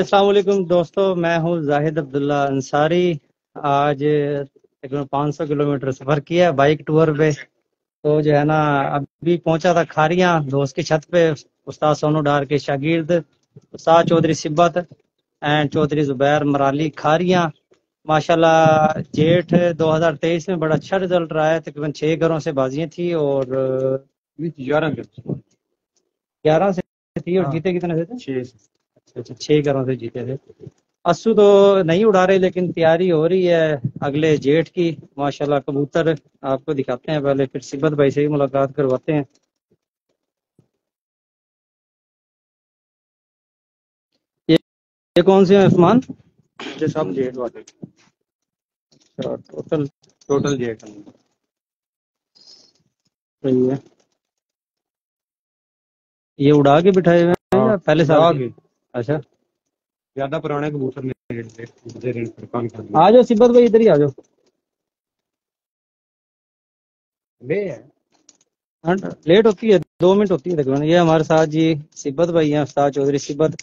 अस्सलाम दोस्तों मैं हूँ जाहिद अब्दुल्ला अंसारी। आज तकरीबन 500 किलोमीटर सफ़र किया है बाइक टूर पे। तो जो है ना अभी पहुँचा था खारियाँ दोस्त की छत पे उस्ताद सोनू डार के शागिर्द उस्ताद चौधरी सिब्बत एंड चौधरी जुबैर मराली खारियाँ। माशाल्लाह जेठ 2023 में बड़ा अच्छा रिज़ल्ट रहा है। तकरीबन छह घरों से बाजियाँ थी और ग्यारह ग्यारह से थी और हाँ। जीते कितने से थे? अच्छा छह घरों से जीते थे। अस्सू तो नहीं उड़ा रहे लेकिन तैयारी हो रही है। अगले जेठ की माशाल्लाह कबूतर आपको दिखाते हैं पहले फिर सिब्बत भाई से भी मुलाकात करवाते हैं। ये ये कौन से हैं उस्मान? ये सब जेठ वाले। अच्छा, टोटल। टोटल जेट सही है। ये उड़ा के बिठाए हुए हैं पहले साल के? अच्छा। ज़्यादा पुराने कबूतर ने दे आ जाओ सिब्बत भाई इधर ही आ जाओ। ले हाँ, लेट होती है दो मिनट होती है तकरीबन ये हमारे साथ जी सिब्बत भाई हैं उस्ताद चौधरी सिब्बत।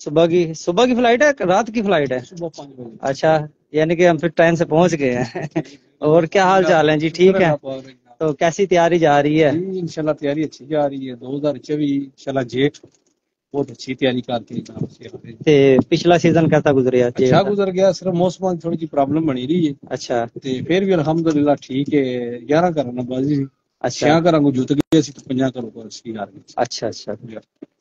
सुबह की सुबह की फ़्लाइट है रात की फ़्लाइट है? सुबह अच्छा यानी कि हम फिर टाइम से पहुँच गए हैं। और क्या हाल चाल है? जी ठीक है? तो कैसी तैयारी जा रही है? इंशाल्लाह तैयारी अच्छी जा रही है 2024 इंशाल्लाह जेठ। बहुत अच्छी तैयारी करके जनाब से आ रहे हैं। ते पिछला सीजन कैसा गुजरिया जी अच्छा गुजर गया सिर्फ मौसम की थोड़ी जी प्रॉब्लम बनी रही है अच्छा ਤੇ ਫਿਰ ਵੀ ਅਲਹਮਦੁਲਿਲਾ ਠੀਕ ਹੈ 11 ਘਰਾਂ ਨਾਲ ਬਾਜ਼ੀ ਸੀ अच्छा ਛਿਆਂ ਘਰਾਂ ਨੂੰ ਜੁੱਤ ਗਏ ਸੀ ਤੇ ਪੰਜਾਂ ਘਰੋਂ ਕੋਲ ਸੀ ਯਾਰ अच्छा अच्छा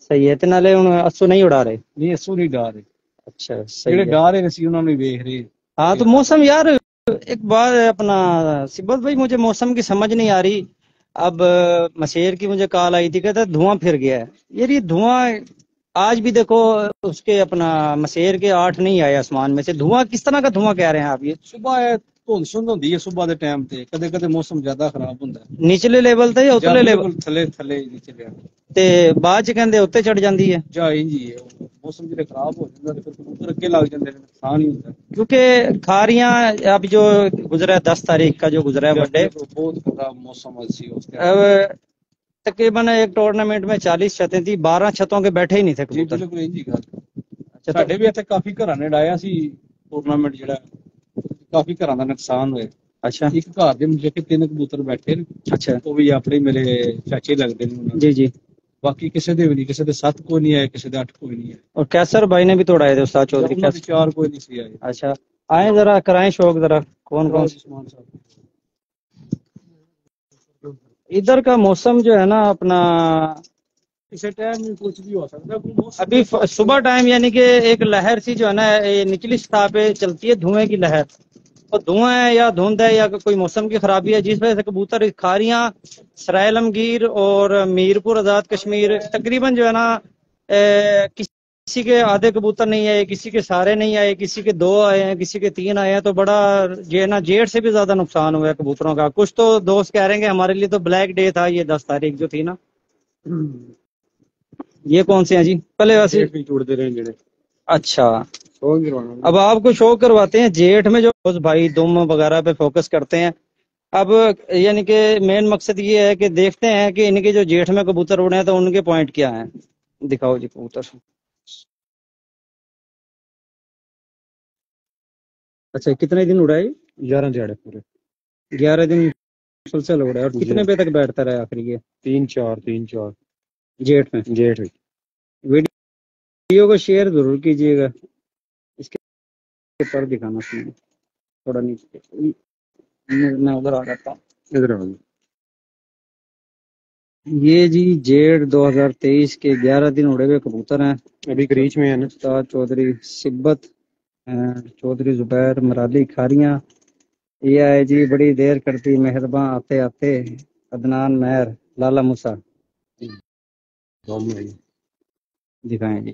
सही है ते नाले हुन अस्सू नहीं उड़ा रहे ਨਹੀਂ ਅਸੂ ਨਹੀਂ ਡਰ ਰਹੇ अच्छा सही ਜਿਹੜੇ है ਡਰ ਰਹੇ ਸੀ ਉਹਨਾਂ ਨੂੰ ਹੀ ਵੇਖ ਰਹੇ हाँ तो मौसम यार एक बार अपना सिब्बत भाई मुझे मौसम की समझ नहीं आ रही अब मशेर की मुझे कॉल आई थी कहता धुआं फिर गया है यार ये धुआं आज भी देखो उसके अपना मशेर के आठ नहीं आए आसमान में से धुआं किस तरह का धुआं कह रहे हैं आप ये ਸਵੇਰ ਧੁੰਦ ਸੁੰਦ ਹੁੰਦੀ ਹੈ ਸਵੇਰ ਦੇ ਟਾਈਮ ਤੇ ਕਦੇ ਕਦੇ ਮੌਸਮ ਜ਼ਿਆਦਾ ਖਰਾਬ ਹੁੰਦਾ ਹੈ ਨਿਚਲੇ ਲੈਵਲ ਤੇ ਜਾਂ ਜਾਂ ਉਤਲੇ ਲੈਵਲ ਬਿਲਕੁਲ ਥੱਲੇ ਥੱਲੇ ਨਹੀਂ ਚੱਲਿਆ ਤੇ ਬਾਅਦ ਚ ਕਹਿੰਦੇ ਉੱਤੇ ਚੜ ਜਾਂਦੀ ਹੈ ਜਾਂ ਇੰਜ ਹੀ ਹੈ ਉਹ ਮੌਸਮ ਜਿਹੜੇ ਖਰਾਬ ਹੋ ਜਾਂਦਾ ਤੇ ਫਿਰ ਕਬੂਤਰ ਅੱਗੇ ਲੱਗ ਜਾਂਦੇ ਨੇ ਨੁਕਸਾਨ ਹੀ ਹੁੰਦਾ क्योंकि खारियां अब जो गुजरा है दस तारीख का जो गुजरा है बर्थडे ਬਹੁਤ ਖਰਾਬ ਮੌਸਮ ਸੀ ਉਸ ਤੇ अब तकरीबन एक टूर्नामेंट में चालीस छतें थी बारह छतों के बैठे ही नहीं थे ਜੀ कबूतर ਬਿਲਕੁਲ ਇੰਜ ਹੀ ਗੱਲ अच्छा तो ਸਾਡੇ ਵੀ ਇੱਥੇ ਕਾਫੀ ਘਰਾਂ ਨੇ ਡਾਇਆ ਸੀ ਟੂਰਨਾਮੈਂਟ ਜਿਹੜਾ ਕਾਫੀ ਘਰਾਂ ਦਾ ਨੁਕਸਾਨ ਹੋਇਆ अच्छा ਇੱਕ ਘਰ ਦੇ ਮੁੰਡੇ ਕੇ ਤਿੰਨ ਕਬੂਤਰ ਬੈਠੇ ਨੇ अच्छा ਉਹ ਵੀ ਆਪਣੇ ਮੇਰੇ ਚਾਚੇ ਲੱਗਦੇ ਨੇ ਉਹਨਾਂ ਦੇ। जी जी ਬਾਕੀ ਕਿਸੇ ਦੇ ਵੀ ਨਹੀਂ ਕਿਸੇ ਦੇ 7 ਕੋਈ ਨਹੀਂ ਆਏ ਕਿਸੇ ਦੇ 8 ਕੋਈ ਨਹੀਂ ਆਏ और कैसर भाई ने भी तोड़ाए थे उस्ताद चौधरी ਉਹਨਾਂ ਦੇ कैसर ਚਾਰ ਕੋਈ ਨਹੀਂ ਸੀ ਆਏ अच्छा आए जरा कराएं शौक जरा कौन कौन उस्मान साहब इधर का मौसम जो है ना अपना इसे टाइम कुछ भी हो सकता है अभी सुबह टाइम यानी कि एक लहर सी जो है ना निचली सतह पे चलती है धुएँ की लहर। तो धुआँ है या धुंध है या कोई मौसम की खराबी है जिस वजह से कबूतर खारियाँ सराय आलमगीर और मीरपुर आज़ाद कश्मीर तकरीबन जो है ना ए, किसी के आधे कबूतर नहीं आए किसी के सारे नहीं आए किसी के दो आए हैं किसी के तीन आए हैं तो बड़ा जे ना जेठ से भी ज़्यादा नुकसान हुआ है कबूतरों का। कुछ तो दोस्त कह रहे हैं हमारे लिए तो ब्लैक डे था ये दस तारीख जो थी ना। ये कौन से हैं जी? पहले वैसे टूटते रहे अच्छा। अब आपको शो करवाते हैं जेठ में जो भाई दुम वगैरह पे फोकस करते हैं। अब यानी के मेन मकसद ये है कि देखते हैं कि इनके जो जेठ में कबूतर उड़े हैं तो उनके पॉइंट क्या है? दिखाओ जी कबूतर। अच्छा कितने दिन उड़ाए ग्यारह जाड़े पूरे। ग्यारह दिन मुसलसल उड़ा और कितने बजे तक बैठता रहा आखिर ये? तीन चार तीन चार। जेठ में? जेठ में। वीडियो को शेयर ज़रूर कीजिएगा। इसके पर दिखाना थोड़ा नीचे। मैं उधर आ जाता इधर आ ये जी जेड 2023 के 11 दिन उड़े हुए कबूतर हैं। अभी क्रीच में है ना? चौधरी सिब्बत चौधरी जुबैर मराली खारिया। यह है जी बड़ी देर करती मेहरबान आते आते। अदनान मेहर लाला मूसा। दिखाएँ जी।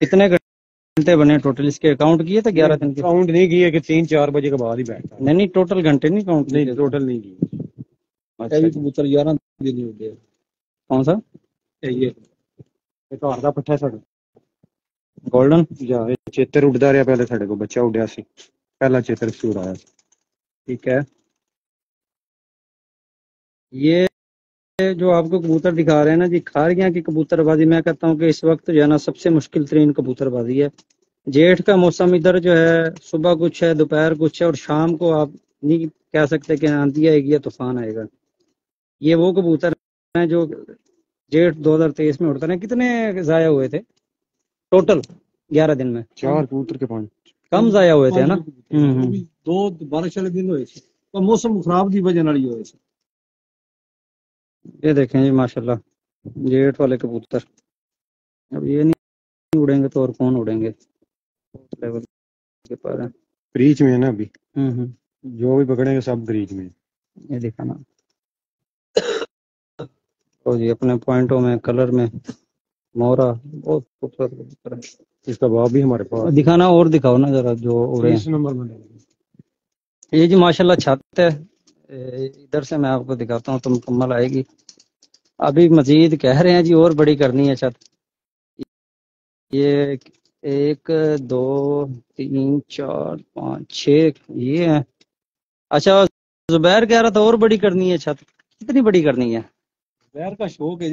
कितने घंटे बने टोटल इसके? अकाउंट किए थे ग्यारह दिन काउंट नहीं किए कि तीन चार बजे के बाद ही बैठा नहीं नहीं टोटल घंटे नहीं काउंट नहीं टोटल नहीं किए। अच्छा। कबूतर ग्यारह दिन हो। गया कौन सा? ये। घर का पट्ठा साढ़ा। ਪੱਠਾ ਸਾਡਾ गोल्डन ਜਾ ਇਹ ਚੇਤਰ ਉੱਡਦਾ ਰਿਹਾ ਪਹਿਲੇ ਸਾਡੇ ਕੋਲ ਬੱਚਾ ਉੱਡਿਆ ਸੀ ਪਹਿਲਾ ਚੇਤਰ ਸੀ ਉਡਾਇਆ ठीक है ये जो आपको कबूतर दिखा रहे हैं ना जी खारियां की कबूतरबाजी मैं कहता हूँ कि इस वक्त जो है ना सबसे मुश्किल तरीन कबूतरबाजी है जेठ का मौसम इधर जो है सुबह कुछ है दोपहर कुछ है और शाम को आप नहीं कह सकते कि आंधी आएगी या तूफान आएगा ये वो कबूतर हैं जो जेठ 2023 में उड़ते हैं कितने जाया हुए थे टोटल ग्यारह दिन में। चार कबूतर के पाँच। कम जाया हुए थे ना? हम्म, हम्म। दो बारिश वाले दिन हुए तो मौसम खराब की वजह ही हुए ये देखें जी माशाल्लाह जेठ वाले कबूतर। अब ये नहीं उड़ेंगे तो और कौन उड़ेंगे? लेवल के पार है। में है ना अभी? हम्म, जो भी पकड़ेंगे सब क्रीच में। ये देखा ना तो जी अपने पॉइंटों में कलर में मोरा बहुत खूबसूरत कबूतर है। इसका भाव भी हमारे पास दिखाना और दिखाओ ना जरा जो तो इस नंबर में ये जी माशाल्लाह छत है। इधर से मैं आपको दिखाता हूँ तो मुकम्मल आएगी। अभी मजीद कह रहे हैं जी और बड़ी करनी है छत। ये एक दो तीन चार पाँच छ ये है। अच्छा जुबैर कह रहा था और बड़ी करनी है छत। कितनी बड़ी करनी है? जुबैर का शौक है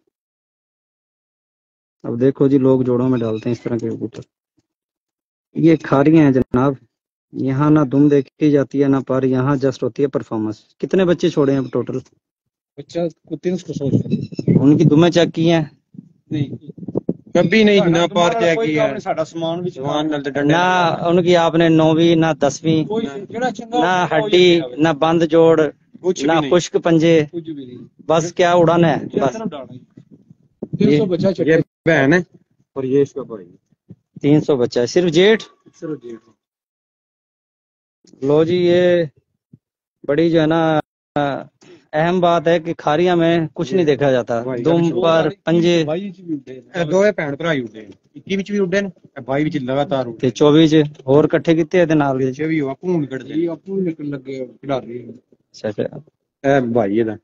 अब देखो जी लोग जोड़ों में डालते हैं इस तरह के कबूतर ये खारियां हैं जनाब यहाँ ना दुम देखी जाती है ना पर यहाँ जस्ट होती है परफॉर्मेंस कितने बच्चे छोड़े हैं टोटल ਬੱਚਾ ਕੋ 300 ਸੋਚ उनकी दुमें चेक की हैं ਨਹੀਂ कभी नहीं ना पार क्या ਕੋਈ किया ਕੰਮ ਨੀ, ਸਾਡਾ ਸਮਾਨ ਵਿੱਚ जवान नल ते डंडे ना उनकी आपने नौवीं ना दसवीं ਕੋਈ ਜਿਹੜਾ ਚੰਗਾ ना ਹੋਵੇ, ਉਹ हड्डी ਹੀ ਲਿਆਵੇ। ना बंद जोड़ कुछ भी ना नहीं खुश्क पंजे ਕੁਝ ਵੀ ਨਹੀਂ बस क्या उड़ान है बस ਬਸ ਡਾਣਾ 300 ਬੱਚਾ ये ਛੱਡੇ बहन है और ये इसका भाई तीन सौ बच्चा है सिर्फ जेठ ਸਿਰਫ ਜੀ लो जी ये बड़ी जो है ना अहम बात है कि खारिया में कुछ नहीं देखा जाता भाई, दुम अभी पर पंजे ਬਾਈ ਚ ਵੀ ਹੁੰਦੇ ਇਹ ਦੋਵੇਂ ਭੈਣ ਭਰਾ ਹੀ ਉੱਡੇ ਨੇ 21 ਵਿੱਚ ਵੀ ਉੱਡੇ ਨੇ ਇਹ 22 ਵਿੱਚ ਲਗਾਤਾਰ ਉੱਡੇ ਤੇ 24 ਚ ਹੋਰ ਇਕੱਠੇ ਕੀਤੇ ਇਹਦੇ ਨਾਲ ਦੇ ਪਿੱਛੇ ਵੀ ਹੋਆ ਕੂਣ ਕੱਢਦੇ ਜੀ ਆਪੂ ਹੀ ਨਿਕਲ ਲੱਗੇ ਖਿਡਾਰੀ ਅੱਛਾ ਅੱਛਾ ਇਹ ਭਾਈ ਇਹਦਾ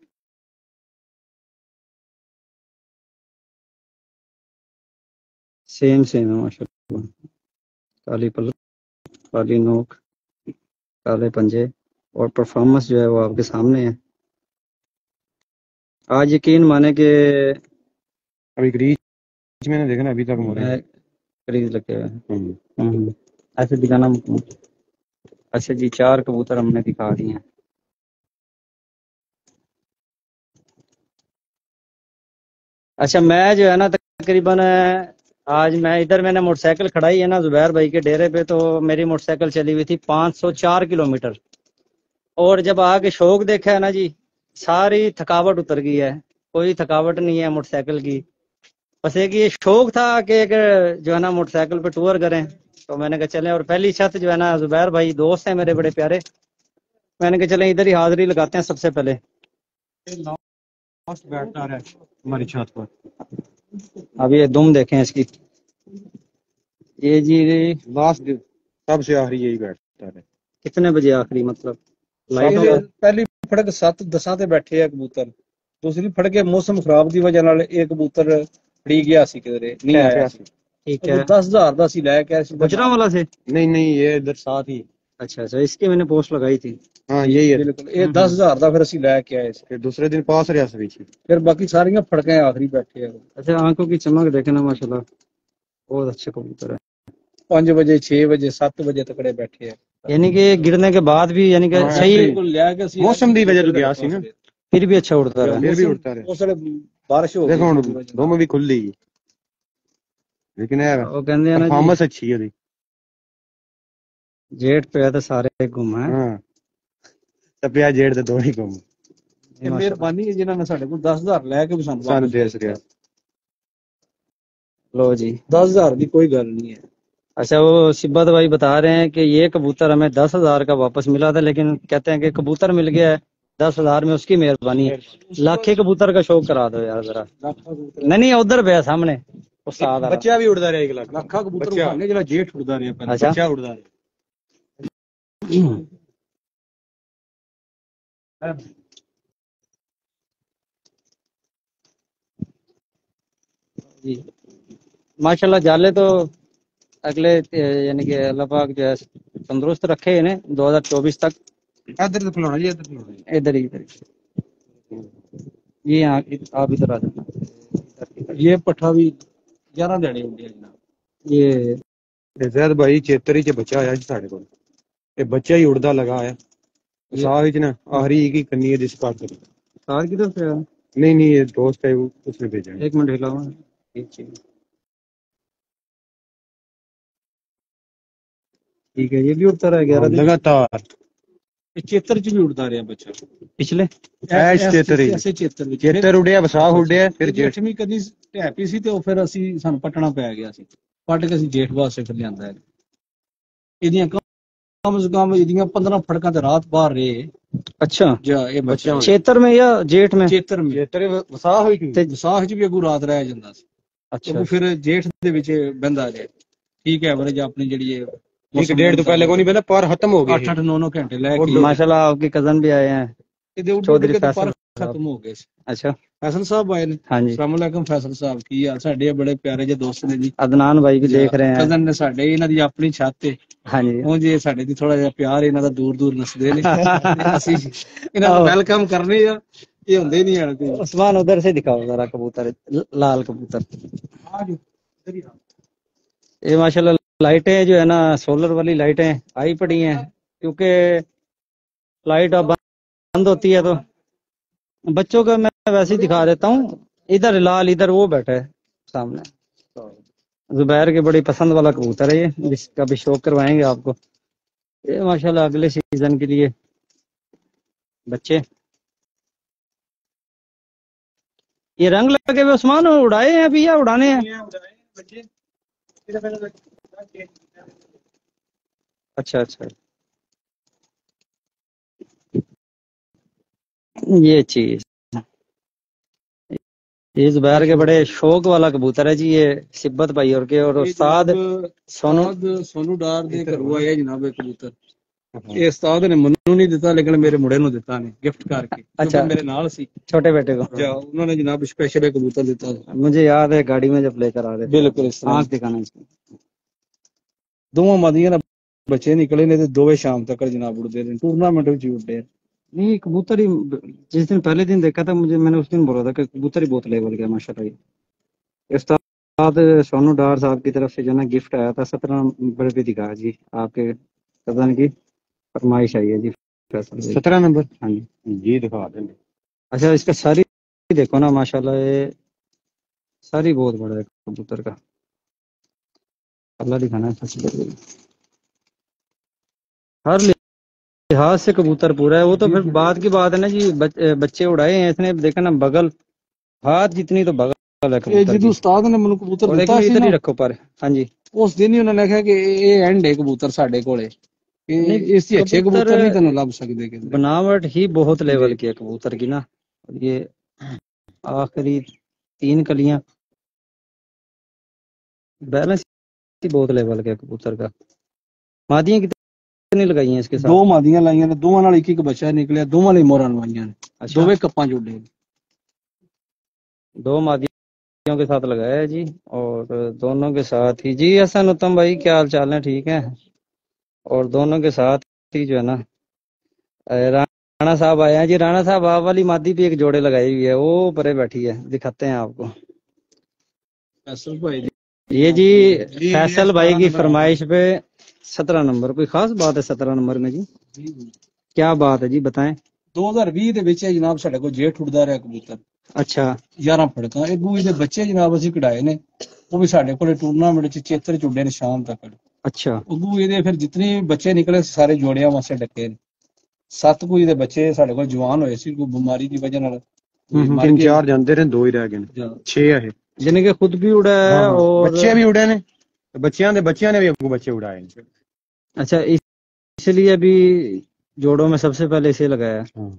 सेम सेम है माशाल्लाह। काली पलक काली नोक काले पंजे और परफॉर्मेंस जो है वो आपके सामने है। आज यकीन माने कि अभी क्रीच मैंने देखा ना अभी तक मोरे मैं लगे हुए ऐसे दिखाना अच्छा जी चार कबूतर हमने दिखा दिए हैं। अच्छा मैं जो है ना तकरीबन आज मैं इधर मैंने मोटरसाइकिल खड़ाई है ना जुबैर भाई के डेरे पे तो मेरी मोटरसाइकिल चली हुई थी 504 किलोमीटर। और जब आके शौक देखा है ना जी सारी थकावट उतर गई है कोई थकावट नहीं है मोटरसाइकिल की। बस एक ये शौक था कि एक जो है ना मोटरसाइकिल पे टूर करें। तो मैंने कहा चलें और पहली छत जो है ना जुबैर भाई दोस्त हैं मेरे बड़े प्यारे मैंने कहा चलें इधर ही हाजिरी लगाते हैं सबसे पहले। बैठता हमारी छत पर। अब ये दुम देखें इसकी। ये जी लास्ट सबसे आखिरी यही बैठता रहा कितने बजे आखिरी मतलब लाइट ਇਹ ਪਹਿਲੀ ਫੜਕ 7 10 ਤੇ ਬੈਠੇ ਆ ਕਬੂਤਰ ਦੂਸਰੀ ਫੜਕ ਇਹ ਮੌਸਮ ਖਰਾਬ ਦੀ ਵਜ੍ਹਾ ਨਾਲ ਇਹ ਕਬੂਤਰ ਫੜੀ ਗਿਆ ਸੀ ਕਿਧਰੇ ਨਹੀਂ ਆਇਆ ਸੀ ठीक है 10000 ਦਾ ਸੀ ਲੈ ਕੇ ਆਏ ਸੀ गुजरा वाला से नहीं नहीं ये इधर साथ ही अच्छा अच्छा इसकी मैंने पोस्ट लगाई थी हाँ यही है ਬਿਲਕੁਲ ਇਹ 10000 ਦਾ ਫਿਰ ਅਸੀਂ ਲੈ ਕੇ ਆਏ ਸੀ फिर दूसरे दिन पास रहा से पीछे ਫਿਰ ਬਾਕੀ ਸਾਰੀਆਂ ਫੜਕਾਂ ਆਖਰੀ ਬੈਠੇ ਆ अच्छा आंखों की चमक देखे ना माशाल्लाह बहुत अच्छे कबूतर है 5 ਵਜੇ 6 ਵਜੇ 7 ਵਜੇ ਤੱਕੜੇ ਬੈਠੇ ਆ यानी कि गिरने के बाद भी यानी कि हाँ, सही ਬਿਲਕੁਲ ਲਿਆ ਕੇ ਅਸੀਂ मौसम ਦੀ ਵਜ੍ਹਾ ਤੋਂ ਗਿਆ ਸੀ ਨਾ। फिर भी अच्छा उड़ता रहा फिर भी उड़ता रहा ਉਸ ਵੇਲੇ ਬਾਰਿਸ਼ ਹੋ देखो ਗਈ ਹੁਣ दोनों भी खुल ली लेकिन है वो कहते हैं ना जी, परफॉर्मेंस अच्छी है ਉਹਦੀ जेठ पे है तो सारे गुम हैं ਹਾਂ ਤਪਿਆ ਜੇੜ ਤੇ ਦੋ ਹੀ ਕੰਮ ਇਹ ਮਿਹਰਬਾਨੀ ਹੈ ਜਿਨ੍ਹਾਂ ਨੇ ਸਾਡੇ ਕੋਲ 10000 ਲੈ ਕੇ ਵੀ ਸਾਨੂੰ ਸਾਨੂੰ ਦੇ ਸਕਿਆ लो जी 10000 ਦੀ ਕੋਈ ਗੱਲ ਨਹੀਂ ਹੈ अच्छा वो सिब्बत भाई बता रहे हैं कि ये कबूतर हमें दस हज़ार का वापस मिला था लेकिन कहते हैं कि कबूतर मिल गया है दस हज़ार में उसकी मेहरबानी है। लाखे कबूतर का शौक करा दो यार जरा। नहीं नहीं उधर पे सामने। बच्चा भी उड़ता रहा कबूतर जेठ उड़दा रहा अच्छा। बच्चा उड़दा माशाल्लाह जाले तो अगले यानी कि अल्लाह पाक जो है तंदुरुस्त रखे इन्हें 2024 तक। इधर तो फैलाना जी इधर इधर ही इधर ये यहाँ आप इधर आ जाना। ये पट्ठा भी ग्यारह देने होंगे जनाब ये जैद भाई चेतरी च बच्चा आया जी साढ़े को बच्चा ही उड़दा लगा है साह ना आखिरी की कन्नी है जिस पार कर। सार किधर से आया? नहीं नहीं ये दोस्त है वो उसने भेजा। एक मिनट हिलाओ। ठीक है ये भी उड़ता रहा ग्यारह दिन लगातार ਇਹ ਚੇਤਰ ਚ ਵੀ ਉਡਦਾ ਰਿਹਾ ਬੱਚਾ पिछले ਐਸ਼ ਚੇਤਰ ਹੀ। ਐਸੇ ਚੇਤਰ ਵਿੱਚ ਚੇਤਰ ਉੱਡਿਆ ਵਿਸਾਖ ਉੱਡਿਆ ਫਿਰ ਜੇਠ ਜੇਠਵੀਂ ਕਦੀ ਢੈਪੀ ਸੀ ਤੇ ਉਹ ਫਿਰ ਅਸੀਂ ਸਾਨੂੰ ਪਟਣਾ ਪੈ ਗਿਆ ਸੀ ਪੱਟ ਕੇ ਅਸੀਂ ਜੇਠ ਵਾਸਤੇ ਫਿਰ ਲਿਆਂਦਾ ਹੈ ਇਹਦੀਆਂ ਕਮ ਸੇ ਕਮ ਇਹਦੀਆਂ 15 ਫੜਕਾਂ ਤੇ ਰਾਤ ਬਾਹਰ ਰਹੇ अच्छा ਜਾਂ ਇਹ ਬੱਚਾ चेतर में या जेठ में ਚੇਤਰ ਮੇ ਚੇਤਰ ਵਿਸਾਖ ਹੋਈ ਸੀ ਤੇ ਵਿਸਾਖ ਚ ਵੀ ਅਗੂ ਰਾਤ ਰਹਿ ਜਾਂਦਾ ਸੀ अच्छा ਉਹ ਫਿਰ ਜੇਠ ਦੇ ਵਿੱਚ ਬੰਦਾ ਰਿਹਾ ਠੀਕ ਹੈ ਐਵਰੇਜ ਆਪਣੀ ਜਿਹੜੀ ਇਹ ਇੱਕ ਡੇਢ ਤੋਂ ਪਹਿਲੇ ਕੋਈ ਨਹੀਂ ਪਹਿਲਾਂ ਪਰ ਖਤਮ ਹੋ 8 ਗਈ 8 9 9 ਘੰਟੇ ਲੈ ਉਹ ਕੇ माशाल्लाह आपके कजन भी आए हैं ਇਹਦੇ ਉੱਡ ਉੱਡ ਚੌਧਰੀ ਕੇ ਤਾਂ ਫੈਸਲ ਪਰ ਖਤਮ ਹੋ ਗਏ ਸੀ अच्छा ਫੈਸਲ ਸਾਹਿਬ ਆਏ ਨੇ हाँ जी ਅਸਲਾਮ ਅਲੈਕਮ ਫੈਸਲ ਸਾਹਿਬ ਕੀ ਹਾਲ ਸਾਡੇ ਬੜੇ ਪਿਆਰੇ ਜਿਹੇ ਦੋਸਤ ਨੇ ਜੀ अदनान भाई भी देख रहे हैं ਕਜ਼ਨ ਨੇ ਸਾਡੇ ਇਹਨਾਂ ਦੀ ਆਪਣੀ ਛੱਤ ਤੇ हाँ जी ਉਹ ਜੇ ਸਾਡੇ ਦੀ ਥੋੜਾ ਜਿਹਾ ਪਿਆਰ ਇਹਨਾਂ ਦਾ ਦੂਰ ਦੂਰ ਨਸਦੇ ਨੇ ਤੇ ਅਸੀਂ ਇਹਨਾਂ ਨੂੰ ਵੈਲਕਮ ਕਰਨੇ ਆ ਇਹ ਹੁੰਦੇ ਨਹੀਂ ਹਣ ਤੇ उस्मान उधर से दिखाओ जरा कबूतर ल- लाल कबूतर ये माशाल्लाह लाइटें जो है ना, सोलर वाली लाइटें आई पड़ी हैं, क्योंकि लाइट अब बंद होती है तो। बच्चों का मैं वैसे ही दिखा देता हूँ, इधर लाल, इधर वो बैठा है सामने। जुबैर के बड़ी पसंद वाला कबूतर है ये जिसका भी शौक करवाएँगे आपको। ये माशाल्लाह अगले सीज़न के लिए बच्चे। ये रंग लगे हुए, उस्मान, उड़ाए हैं अभी या उड़ाने हैं? अच्छा अच्छा ये चीज ये जुबैर के बड़े शौक वाला कबूतर है जी ये सिब्बत भाई और के और उस्ताद सोनू ਉਸਤਾਦ ਸੋਨੂ ਡਾਰ ਦੇ ਘਰੋਂ ਆਇਆ ਜਨਾਬ ਇਹ ਕਬੂਤਰ ਇਹ ਉਸਤਾਦ ਨੇ ਮੈਨੂੰ ਨਹੀਂ ਦਿੱਤਾ ਲੇਕਿਨ ਮੇਰੇ ਮੁੰਡੇ ਨੂੰ ਦਿੱਤਾ ਨੇ ਗਿਫਟ ਕਰਕੇ ਅੱਛਾ। ਕਿਉਂਕਿ ਮੇਰੇ ਨਾਲ ਸੀ छोटे बेटे को ਜਾਂ ਉਹਨਾਂ ਨੇ ਜਨਾਬ ਸਪੈਸ਼ਲ ਇਹ ਕਬੂਤਰ ਦਿੱਤਾ मुझे याद है गाड़ी में जब लेकर आ रहे थे ਬਿਲਕੁਲ ਇਸ ਤਰ੍ਹਾਂ आंख दिखाना इसको ਦੋਵਾਂ ਮਾਦੀਆਂ ਦੇ ਬੱਚੇ ਨਿਕਲੇ ਨੇ ਤੇ ਦੋਵੇਂ ਸ਼ਾਮ ਤੱਕ ਜਨਾਬ ਉੜਦੇ ਨੇ ਟੂਰਨਾਮੈਂਟ ਵਿੱਚ ਹੀ ਉੱਡੇ नहीं कबूतर ही जिस दिन पहले दिन देखा था मुझे मैंने उस दिन बोला था कि कबूतर ही बहुत लेवल गया माशाल्लाह ये उस्ताद सोनू डार साहब की तरफ से जो है ना गिफ्ट आया था सत्रह नंबर पे दिखा जी आपके कजन की फरमाइश आई है जी फैसल भाई। सत्रह नंबर हाँ जी जी दिखा देंगे अच्छा इसका सारी देखो ना माशाल्लाह ये सारी बहुत बड़ा है कबूतर का अल्लाह दिखाना है हर लिहाज से कबूतर पूरा है वो तो फिर बात की बात है ना जी बच, बच्चे उड़ाए हैं इसने देखा ना बगल हाथ जितनी तो बगल हाँ बनावट ही बहुत लेवल की है कबूतर की ना। ये आखिरी तीन कलिया। बैलेंस ही बहुत लेवल का है कबूतर का मादियां कितनी लगाई हैं इसके साथ ਦੋ ਮਾਦੀਆਂ ਲਾਈਆਂ ਨੇ ਦੋਵਾਂ ਨਾਲ ਇੱਕ ਇੱਕ ਬੱਚਾ ਨਿਕਲਿਆ ਦੋਵਾਂ ਲਈ ਮੋਹਰਾਂ ਲਵਾਈਆਂ ਨੇ अच्छा ਦੋਵੇਂ ਕੱਪਾਂ ਚ ਉੱਡੇ ਨੇ दो मादियों के साथ लगाया है जी और दोनों के साथ ही जी हसन उत्तम भाई क्या हाल चाल है ठीक है और दोनों के साथ ही जो है ना अ, राणा साहब आए हैं जी राणा साहब आप वाली मादी भी एक जोड़े लगाई हुई है वो परे बैठी है दिखाते हैं आपको ਫੈਸਲ ਭਾਈ ਦੀ ये जी जी, फैसल ये भाई की सत्रह फरमाइश पे सत्रह नंबर कोई खास बात है सत्रह नंबर में जी क्या बात है जी बताएं 2020 ਦੇ ਵਿੱਚ ਇਹ ਜਨਾਬ ਸਾਡੇ ਕੋਲ ਜੇਠ ਉੱਡਦਾ ਰਿਹਾ ਕਬੂਤਰ अच्छा 11 ਫੜਕਾਂ ਇਹ ਗੂਈ ਦੇ ਬੱਚੇ ਜਨਾਬ ਅਸੀਂ ਕਢਾਏ ਨੇ ਉਹ ਵੀ ਸਾਡੇ ਕੋਲੇ ਟੂਰਨਾਮੈਂਟ ਚ ਚੇਤਰ ਚ ਉੱਡੇ ਨੇ ਸ਼ਾਮ ਤੱਕ अच्छा ਉਹ ਗੂਈ ਦੇ ਫਿਰ ਜਿਤਨੇ ਬੱਚੇ ਨਿਕਲੇ ਸਾਰੇ ਜੋੜਿਆਂ ਵਾਸਤੇ ਡੱਕੇ ਨੇ ਸੱਤ ਗੂਈ ਦੇ ਬੱਚੇ ਸਾਡੇ ਕੋਲ ਜਵਾਨ ਹੋਏ ਸੀ ਕੋਈ ਬਿਮਾਰੀ ਦੀ ਵਜ੍ਹਾ ਨਾਲ हम्म, ਮਰ तीन ਗਏ। चार ਜਾਂਦੇ ਰਹੇ ਦੋ ਹੀ ਰਹਿ ਗਏ ਨੇ ਜਾਂ 6 ਆ ਇਹ जिन्हें के खुद भी उड़ा है हाँ, हाँ। और बच्चे भी उड़े ने। बच्चिया ने बच्चिया ने भी अगू बच्चे उड़ाए अच्छा इसलिए अभी जोड़ों में सबसे पहले इसे लगाया। हाँ।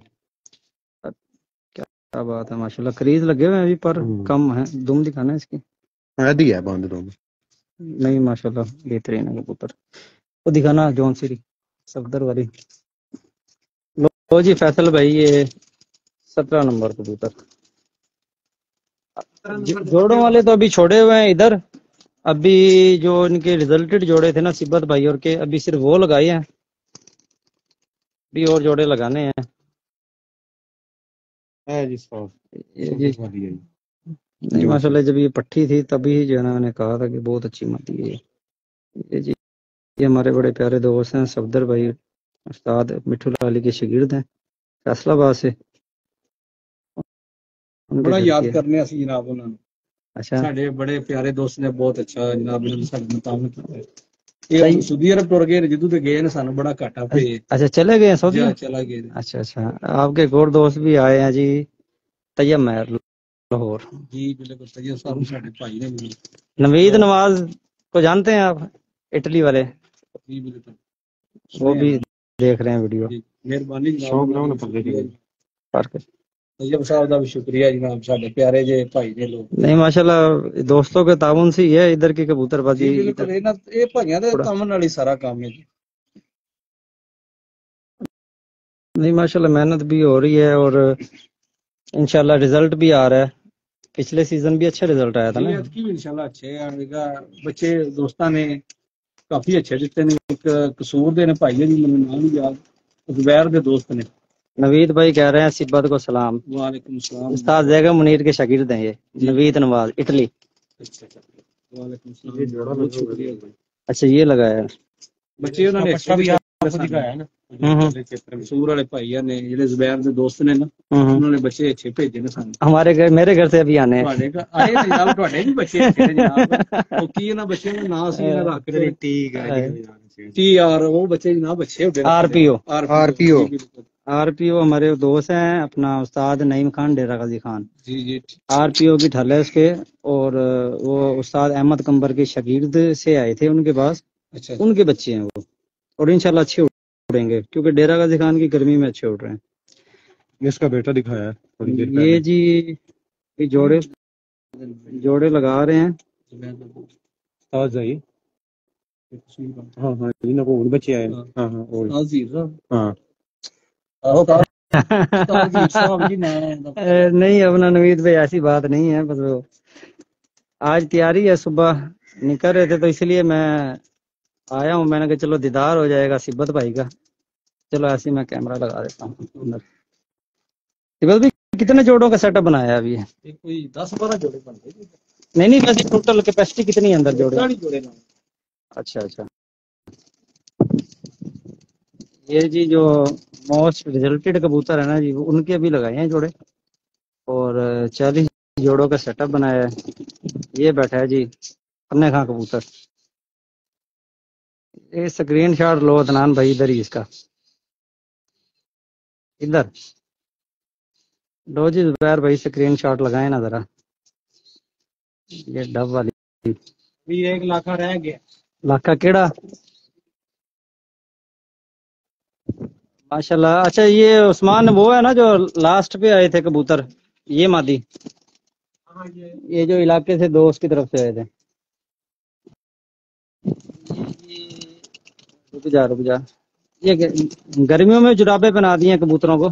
क्या बात है माशाल्लाह करीज लगे हुए हैं अभी पर कम है। दुम दिखाना है इसकी। आधी है बंद दुम नहीं माशाल्लाह बेहतरीन है कबूतर। वो दिखाना जॉन सीरी सफदर वाली। लो जी फैसल भाई ये सत्रह नंबर कबूतर। जोड़ों वाले तो अभी छोड़े हुए हैं इधर। अभी जो इनके रिजल्टेड जोड़े थे ना सिब्बत भाई और के अभी सिर्फ़ वो लगाए हैं। भी और जोड़े लगाने हैं। नहीं माशाल्लाह जब ये पट्टी थी तभी जो है ना मैंने कहा था कि बहुत अच्छी मादी है ये। जी ये हमारे बड़े प्यारे दोस्त हैं सफदर भाई उस्ताद मिठू लाली के शागिर्द हैं फैसलाबाद से। ਬੜਾ घर ਯਾਦ की है। ਕਰਨੇ ਅਸੀਂ ਜਨਾਬ ਉਹਨਾਂ ਨੂੰ अच्छा ਸਾਡੇ ਬੜੇ ਪਿਆਰੇ ਦੋਸਤ ਨੇ ਬਹੁਤ ਅੱਛਾ ਜਨਾਬ ਇਹਨਾਂ ਨੇ ਸਾਡੇ ਨਾਲ ਤਾਮਨ ਕੀਤਾ ਹੈ। ਇਹ ਸਹੀ। ਹੁਣ ਸਊਦੀ ਅਰਬ ਤੁਰ ਗਏ ਨੇ, ਜਦੋਂ ਤੇ ਗਏ ਨੇ ਸਾਨੂੰ ਬੜਾ ਘਾਟਾ ਪਏ अच्छा चले गए हैं सऊदी ਜਾ ਚਲਾ ਗਏ ਨੇ। अच्छा अच्छा आपके एक और दोस्त भी आए हैं जी तैयब महर लाहौर ਜੀ ਬਿਲਕੁਲ ਸਹੀ ਸਾਹਿਬ ਸਾਡੇ ਭਾਈ ਨੇ ਵੀ नवीद नवाज को जानते हैं आप इटली वाले ਜੀ ਬਿਲਕੁਲ वो भी देख रहे हैं वीडियो ਜੀ, नजम साहब का भी शुक्रिया जनाब साढ़े प्यारे जे भाई ने लोग। नहीं माशाल्लाह दोस्तों के ताउन से ही है इधर की कबूतरबाजी बिल्कुल इना ये भाइयों दे ताउन वाली सारा काम है जी। नहीं माशाल्लाह मेहनत भी हो रही है और इनशाला रिज़ल्ट भी आ रहा है। पिछले सीज़न भी अच्छा रिज़ल्ट आया था ना। इंशाल्लाह अच्छे आएगा बच्चे दोस्तों ने काफ़ी अच्छे दिते ने। एक कसूर दे ने भाई ने मैनू नाम याद। जुबैर दे दोस्त ने। नवीद भाई कह रहे हैं सिब्बत को सलाम वालेकुम सलाम उस्ताद जैगा मुनीर के शागिर्द हैं ये नवीद नवाज इटली अच्छा अच्छा वालेकुम सलाम बहुत शुक्रिया अच्छा ये लगाया है ਬੱਚੇ ਉਹਨਾਂ ਨੇ ਬੱਚਾ ਵੀ आपको दिखाया है ना हम्म, हम्म। क्षेत्र में ਕਸੂਰ ਵਾਲੇ ਭਾਈ ਆ ਨੇ ਜਿਹੜੇ ਜ਼ੁਬੈਰ ਦੇ ਦੋਸਤ ਨੇ ਨਾ हम्म, ਉਹਨਾਂ ਨੇ ਬੱਚੇ ਅੱਛੇ ਭੇਜੇ ਨੇ ਸਾਨੂੰ हमारे घर मेरे घर से अभी आने हैं ਤੁਹਾਡੇ ਘਰ ਆਏ ਨੇ ਜਨਾਬ ਤੁਹਾਡੇ ਵੀ ਬੱਚੇ ਅੱਛੇ ਨੇ ਜਨਾਬ ਉਹ ਕੀ ਇਹਨਾਂ ਬੱਚਿਆਂ ਦਾ ਨਾਂ ਸੀ ਇਹਨਾਂ ਰੱਖ ਕੇ ठीक है ਟੀ ਆਰ ਉਹ ਬੱਚੇ ਜਨਾਬ ਅੱਛੇ ਹੁੰਦੇ ਨੇ आरपीओ ਆਰਪੀਓ आरपीओ हमारे दोस्त हैं अपना उस्ताद नईम खान डेरा गाजी खान। जी जी। आरपीओ की ठल है उसके और वो उस्ताद अहमद कंबर के शगीर्द से आए थे उनके पास। अच्छा। उनके बच्चे हैं वो। और इनशाला अच्छे उड़ेंगे क्योंकि डेरा गाजी खान की गर्मी में अच्छे उड़ रहे हैं। इसका बेटा दिखाया ये जी ये जोड़े जोड़े लगा रहे हैं। हाँ हाँ बच्चे आए हाँ। हाँ। हाँ। नहीं अपना नवीद भाई ऐसी बात नहीं है बस आज तैयारी है सुबह निकल रहे थे तो इसलिए मैं आया हूँ। मैंने कहा चलो दीदार हो जाएगा सिब्बत भाई का। चलो ऐसे मैं कैमरा लगा देता हूँ कितने जोड़ों का सेटअप बनाया अभी? कोई दस बारह जोड़े बन गए। नहीं नहीं वैसे टोटल कैपेसिटी कितनी अंदर जोड़े? जोड़े अच्छा अच्छा। ये जी जो मोस्ट रिजल्टेड कबूतर है ना जी उनके भी लगाए हैं जोड़े। और चालीस जोड़ों का सेटअप बनाया है। ये बैठा है जी अन्य खां कबूतर। ये स्क्रीन शॉट लो अदनान भाई इधर ही इसका। इधर। लो जी जुबैर भाई स्क्रीन शॉट लगाए ना जरा। ये डब वाली। अभी एक लाखा रह गया। लाखा केड़ा? माशाल्लाह। अच्छा ये उस्मान वो है ना जो लास्ट पे आए थे कबूतर? ये मादी। ये जो इलाके से दोस्त की तरफ़ से आए थे। रुक जा रुक जा। ये गर्मियों में जुराबे पहना दिए कबूतरों को।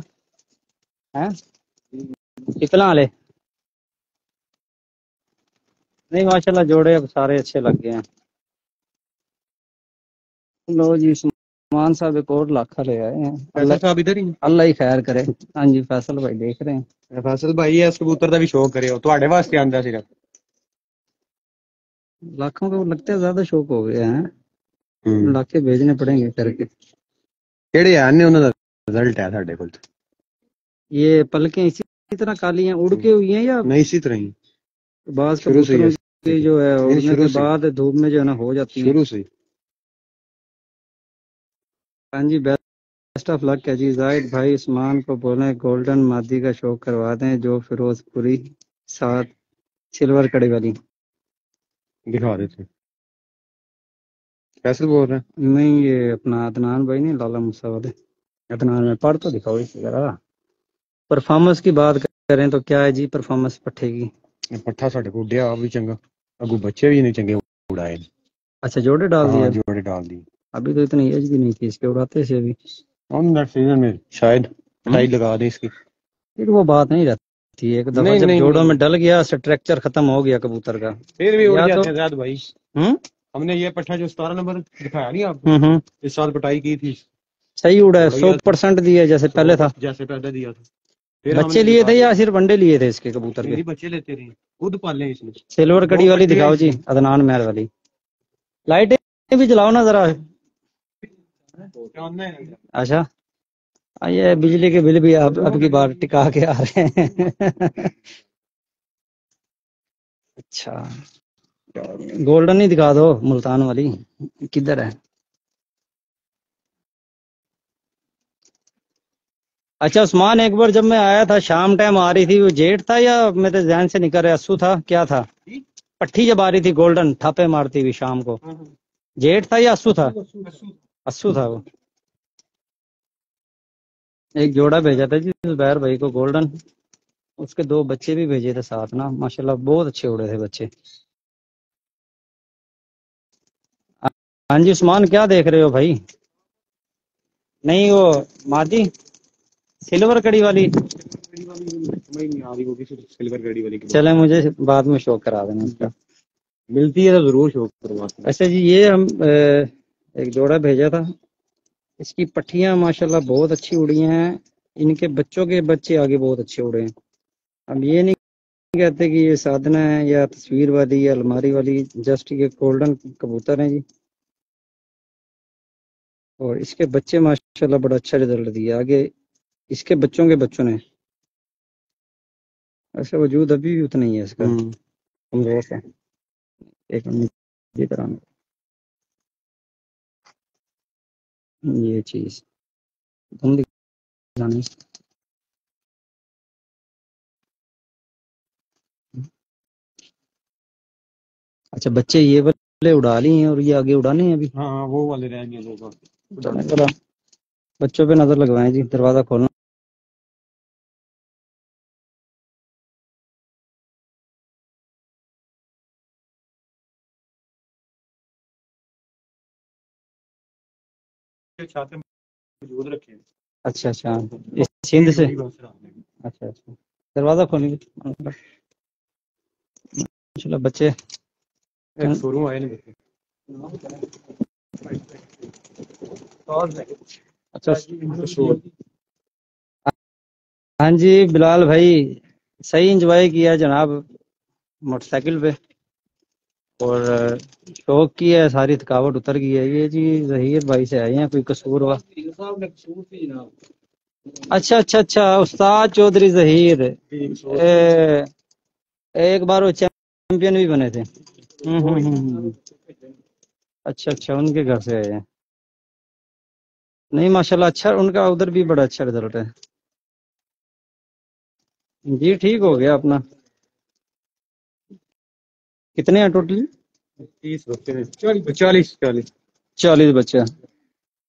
हैं? कितना वाले नहीं, माशाल्लाह, जोड़े अब सारे अच्छे लग गए हैं। लो जी उस्मान साहब एक और लाखा ले आए हैं फैसल अल्लाह साहब इधर ही अल्लाह ही खैर करे हाँ जी फैसल भाई देख रहे हैं ਨੇ ਫੈਸਲ ਭਾਈ ਇਸ ਕਬੂਤਰ ਦਾ ਵੀ ਸ਼ੌਕ ਕਰਿਓ ਤੁਹਾਡੇ ਵਾਸਤੇ ਆਂਦਾ ਸਿਰਫ लाखों को लगता है ज्यादा शौक हो गया है ਹੂੰ लाखे भेजने पड़ेंगे करके ਕਿਹੜੇ ਆਨੇ ਉਹਨਾਂ ਦਾ ਰਿਜ਼ਲਟ ਹੈ ਸਾਡੇ ਕੋਲ ये पलकें इसी तरह काली हैं उड़ के हुई हैं या नहीं इसी तरह ही बाज शुरू से ही कबूतरों की जो है नहीं, उड़ने शुरू के से। बाद धूप में जो है ना हो जाती है शुरू से हाँ जी बेस्ट ऑफ़ लक है जी जाहिद भाई उस्मान को बोलें गोल्डन मादी का शो करवा दें जो फिरोजपुरी साथ सिल्वर कड़ी वाली। दिखा देते कैसे बोल रहे हैं? नहीं ये अपना अदनान भाई नहीं लाला मूसा वाले अदनान में पढ़ तो दिखाओ इसी तरह परफॉर्मेंस की बात करें तो क्या है जी परफॉर्मेंस पट्ठे की? पट्ठा साढ़े को उड्या भी चंगा। अगू बच्चे भी नहीं चंगे उड़ाए। अच्छा जोड़े डाल दिए हाँ, जोड़े डाल दिए। अभी तो इतनी एज भी नहीं थी इसके उड़ाते से अभी ऑन दैट सीज़न में शायद कटाई लगा दे इसकी। फिर वो बात नहीं रहती एक दफ़ा नहीं, जब नहीं, जोड़ों नहीं। में डल गया स्ट्रक्चर खत्म हो गया कबूतर का। फिर भी उड़ जाते तो- हैं ज़्यादा भाई। हम्म? हमने ये पट्ठा जो सतारह नंबर दिखाया नहीं आपको? हम्म हम्म। इस साल कटाई की थी। सही उड़ा है सौ परसेंट दिया जैसे पहले था। जैसे पहले दिया था। बच्चे लिए थे या सिर्फ़ अंडे लिए थे इसके कबूतर के? बच्चे लेते रहे। खुद पाले इसमें सिल्वर कड़ी वाली दिखाओ जी अदनान महर वाली। लाइटें भी जलाओ ना जरा। है अच्छा। हाँ, ये बिजली के बिल भी अब अब की बार टिका के आ रहे हैं। अच्छा। गोल्डन ही दिखा दो मुल्तान वाली। किधर है? अच्छा उस्मान एक बार जब मैं आया था शाम टाइम आ रही थी वो जेठ था या मेरे ध्यान से निकल रहा अस्सू था? क्या था? पट्टी जब आ रही थी गोल्डन थापे मारती हुई शाम को। जेठ था या अस्सू था? अस्सू था वो। एक जोड़ा भेजा था जी जुबैर भाई को गोल्डन। उसके दो बच्चे भी भेजे थे साथ ना माशाल्लाह बहुत अच्छे उड़े थे बच्चे। हाँ जी उस्मान क्या देख रहे हो भाई? नहीं वो मादी सिल्वर कड़ी वाली। समझ नहीं आ रही वो किसी सिल्वर गड़ी वाली की चले मुझे बाद में शो करा देना इसका। मिलती है तो ज़रूर शो करवाते हैं। अच्छा जी ये हम एक जोड़ा भेजा था। इसकी पट्टियाँ माशाल्लाह बहुत अच्छी उड़ी हैं। इनके बच्चों के बच्चे आगे बहुत अच्छे उड़े हैं। अब ये नहीं कहते कि ये साधना है या तस्वीर वाली या अलमारी वाली जस्ट ये गोल्डन कबूतर हैं जी। और इसके बच्चे माशाल्लाह बड़ा अच्छा रिज़ल्ट दिया। आगे इसके बच्चों के बच्चों ने। ऐसा वजूद अभी भी उतना ही है इसका। हम्म। कमज़ोर सा एक मिनट ये कराना। ये चीज़। तुम दिखाना अच्छा बच्चे ये वाले उड़ा लिए हैं और ये आगे उड़ाने हैं अभी? हाँ हाँ, वो वाले रह गए बच्चों पे नज़र लगवाएँ जी दरवाज़ा खोलना छाते मौजूद रखे। हैं अच्छा अच्छा। इस सिंध से। अच्छा अच्छा। दरवाज़ा खोलेंगे। चलो बच्चे। शोरूम आए नहीं अच्छा। हाँ जी बिलाल भाई। सही एंजॉय किया जनाब मोटरसाइकिल पे। और शौक की है सारी थकावट उतर गई है। ये जी जहीर भाई से आए हैं कोई कसूर हुआ अच्छा अच्छा अच्छा उस्ताद चौधरी जहीर। ए, एक बार वो चैंपियन भी बने थे। हम्म, हम्म, हम्म, हम्म। अच्छा अच्छा उनके घर से आए हैं। नहीं माशाल्लाह अच्छा उनका उधर भी बड़ा अच्छा रिज़ल्ट है। जी ठीक हो गया अपना। कितने हैं टोटल? तीस बच्चे चालीस। चालीस। चालीस। बच्चे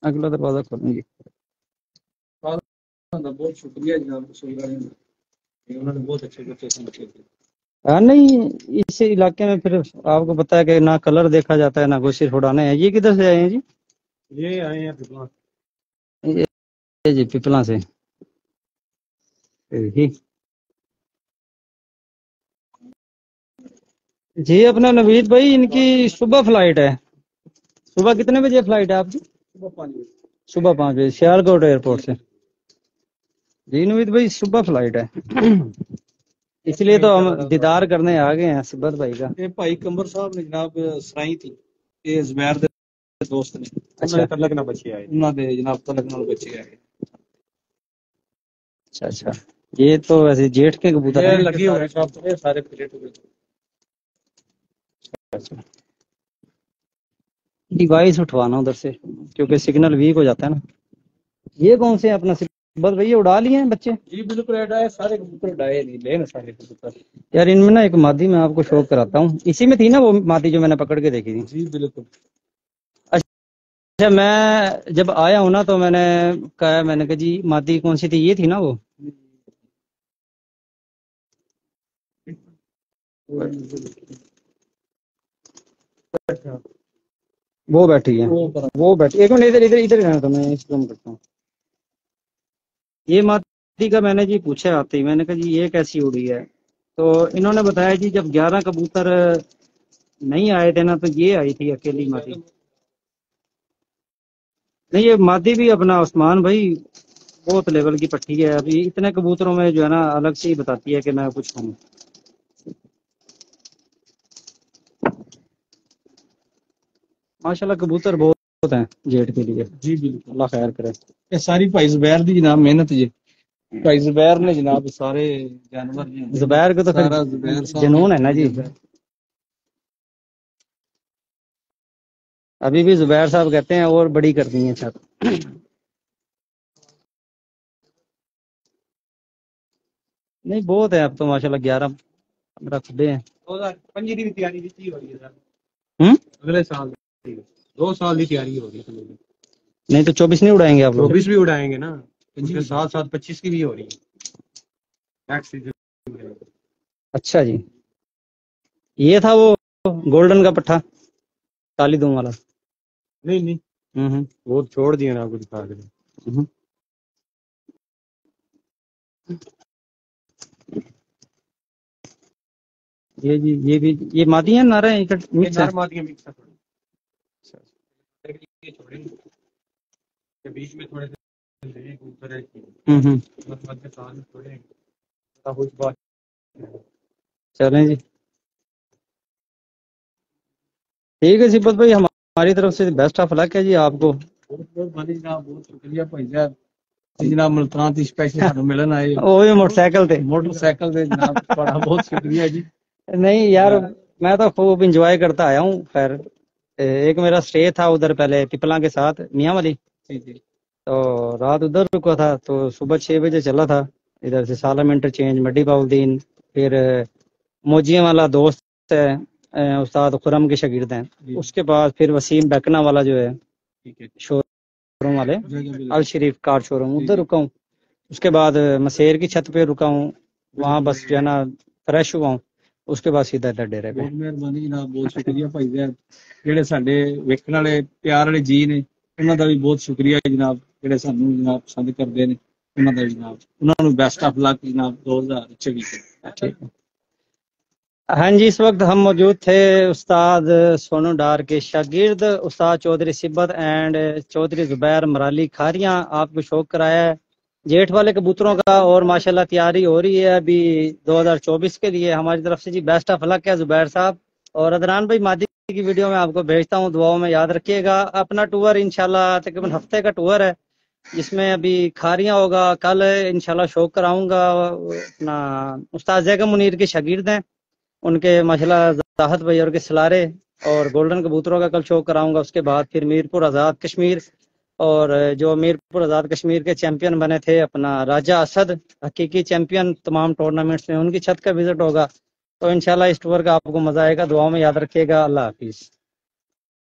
अगला दरवाज़ा खोलेंगे। बहुत शुक्रिया जनाब उन्होंने बहुत अच्छे बच्चे समझे थे। हाँ नहीं इस इलाके में फिर आपको पता है कि ना कलर देखा जाता है ना सिर्फ़ उड़ाने हैं। ये किधर से आए हैं जी? ये आए हैं दुकान ये जी पिपला से। ही जी अपना नवीद भाई इनकी सुबह फ्लाइट है सुबह कितने बजे फ्लाइट है आपकी सुबह पाँच बजे सुबह पाँच बजे सियालकोट एयरपोर्ट से जी नवीद भाई सुबह फ्लाइट है इसलिए तो हम दीदार करने आ गए हैं सिब्बत भाई का ਇਹ ਭਾਈ ਕੰਬਰ ਸਾਹਿਬ ਨੇ ਜਨਾਬ ਸਰਾਈ ਤੀ ਇਹ ਜ਼ਬੈਰ ਦੇ ਦੋਸਤ ਨੇ अच्छा तलक ना बच्चे आए ਉਹਨਾਂ ਦੇ ਜਨਾਬ ਤਲਕ ਨਾਲ ਬੱਚੇ ਆਏ अच्छा अच्छा ये तो वैसे जेठ के कबूतर ਇਹ हैं ਲੱਗੀ ਹੋਏ ਸਭ ਇਹ ਸਾਰੇ ਪਲੇਟ ਹੋ ਗਏ डिवाइस उठवाना उधर से क्योंकि सिग्नल वीक हो जाता है ना। ये कौन से अपना सिब्बत भैया उड़ा लिए हैं बच्चे? जी बिल्कुल डाए सारे कबूतर डाए नहीं ले ना सारे कबूतर यार इनमें ना एक मादी मैं आपको शौक कराता हूँ। इसी में थी ना वो मादी जो मैंने पकड़ के देखी थी? जी बिल्कुल। अच्छा मैं जब आया हूँ ना तो मैंने कहा मैंने कहा जी मादी कौन सी थी? ये थी ना वो? वो बैठी है। वो वो बैठी एक मिनट इधर इधर इधर रहना तो मैं इसको करता हूँ। ये मादी का मैंने जी पूछा आते ही मैंने कहा जी ये कैसी उड़ी है? तो इन्होंने बताया जी जब ग्यारह कबूतर नहीं आए थे ना तो ये आई थी अकेली मादी नहीं ये मादी भी अपना उस्मान भाई बहुत लेवल की पट्टी है। अभी इतने कबूतरों में जो है ना अलग से ही बताती है कि मैं कुछ हूँ माशाल्लाह कबूतर बहुत हैं जेट के लिए। जी बिल्कुल। अल्लाह खैर करे। ये सारी भाई जुबैर दी जनाब मेहनत जी। भाई जुबैर ने जनाब सारे जानवर जुबैर का तो सारा जुबैर जुनून है ना जी? अभी भी जुबैर साहब कहते हैं और बड़ी कर दी है छत। नहीं बहुत है अब तो माशाल्लाह ग्यारह पंद्रह खुदे हैं। दो हज़ार पंजी की तैयारी हम्म? अगले साल। दो साल की तैयारी हो रही है नहीं तो चौबीस नहीं उड़ाएँगे आप चौबीस भी उड़ाएँगे ना। उसके साथ साथ पच्चीस की भी हो रही है। अच्छा जी। ये था वो गोल्डन का पट्टा ताली दो वाला। नहीं नहीं। हम्म, हम्म। वो छोड़ दिया ना कुछ दिखा के। हम्म, ये जी ये भी ये माती है नारा है माती है। नर मादियां मिक्स है थोड़ी ये छोड़ेंगे के बीच में थोड़े से ले कबूतर है हम्म हम्म बस मत के साथ में छोड़ेंगे तब कुछ बात चलें जी ठीक है सिब्बत भाई हमारी तरफ से बेस्ट ऑफ लक है जी आपको ਬਹੁਤ ਬਹੁਤ ਬਾਨੀ ਜਨਾਬ ਬਹੁਤ ਸ਼ੁਕਰੀਆ ਭਾਈ ਸਾਹਿਬ ਜੀ ਜਨਾਬ ਮਲਤਾਨ ਦੀ ਸਪੈਸ਼ਲ ਸਾਨੂੰ ਮਿਲਣ ਆਏ वो भी मोटरसाइकिल थे ਮੋਟਰਸਾਈਕਲ ਦੇ ਜਨਾਬ ਤੁਹਾਡਾ ਬਹੁਤ ਸ਼ੁਕਰੀਆ ਜੀ नहीं यार मैं तो खूब इंजॉय करता आया हूँ खैर ए, एक मेरा स्टे था उधर पहले पिपला के साथ मियाँ वाली तो रात उधर रुका था तो सुबह छह बजे चला था। इधर से सालम इंटरचेंज मड्डी बाउद्दीन फिर मोजिया वाला दोस्त है उस्ताद खुरम के शगिर्द हैं। उसके बाद फिर वसीम बैकना वाला जो है शोरूम वाले अल शरीफ कार शोरूम उधर रुका हूँ। उसके बाद मसेर की छत पे रुका हूँ। वहाँ बस जो। है ना फ्रेश हुआ हूँ। उसके बाद सीधा इधर डेरे पे ਬਹੁਤ ਮਿਹਰਬਾਨੀ ਜਨਾਬ ਬਹੁਤ ਸ਼ੁਕਰੀਆ ਭਾਈ ਸਾਹਿਬ ਜਿਹੜੇ ਸਾਡੇ ਵੇਖਣ ਵਾਲੇ ਪਿਆਰ ਵਾਲੇ ਜੀ ਨੇ ਉਹਨਾਂ ਦਾ ਵੀ ਬਹੁਤ ਸ਼ੁਕਰੀਆ ਜਨਾਬ ਜਿਹੜੇ ਸਾਨੂੰ ਜਨਾਬ ਪਸੰਦ ਕਰਦੇ ਨੇ ਉਹਨਾਂ ਦਾ ਵੀ ਜਨਾਬ ਉਹਨਾਂ ਨੂੰ ਬੈਸਟ ਆਫ ਲੱਕ ਜਨਾਬ 2024 ਚ ठीक है हाँ जी इस वक्त हम मौजूद थे उस्ताद सोनू डार के शागिर्द उस्ताद चौधरी सिब्बत एंड चौधरी जुबैर मराली खारियां आपको शौक कराया है जेठ वाले कबूतरों का और माशाल्लाह तैयारी हो रही है अभी 2024 के लिए। हमारी तरफ़ से जी बेस्ट ऑफ़ लक है जुबैर साहब। और अदनान भाई, मादी की वीडियो में आपको भेजता हूँ, दुआओं में याद रखिएगा। अपना टूर इनशाला तकरीबन हफ़्ते का टूर है, जिसमें अभी खारियाँ होगा। कल इनशाला शौक कराऊँगा अपना उस्ताद जैगम मुनीर के शागिर्द हैं। उनके माशाल्लाह जाहद भाई और के सलारे और गोल्डन कबूतरों का कल शो कराऊँगा। उसके बाद फिर मीरपुर, आज़ाद कश्मीर और जो मीरपुर आज़ाद कश्मीर के चैंपियन बने थे, अपना राजा असद, हकीकी चैंपियन तमाम टूर्नामेंट्स में, उनकी छत का विज़िट होगा। तो इनशाला इस टूर का आपको मज़ा आएगा। दुआओं में याद रखिएगा। अल्लाह हाफिज़।